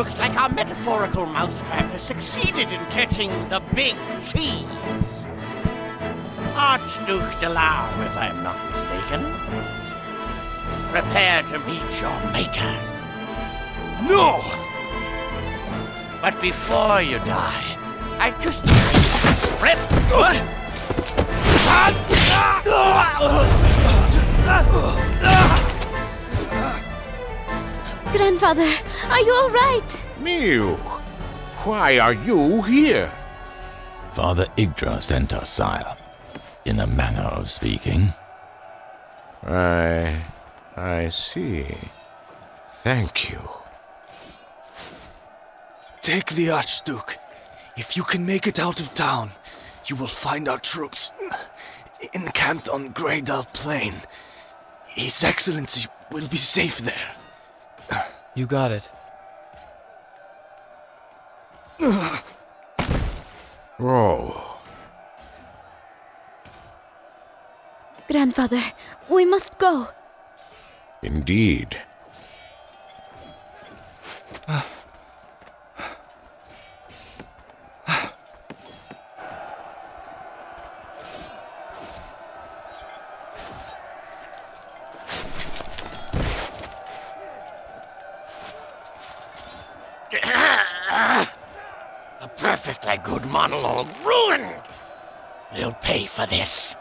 our metaphorical mousetrap has succeeded in catching the big cheese. Archduke Delarm, if I'm not mistaken. Prepare to meet your maker. No! But before you die, I just Grandfather, are you all right? Mew, why are you here? Father Yggdra sent us, sire, in a manner of speaking. I. I see. Thank you. Take the Archduke. If you can make it out of town, you will find our troops encamped on Greydal Plain. His Excellency will be safe there. You got it. Oh, Grandfather, we must go. indeed. A perfectly good monologue ruined. They'll pay for this.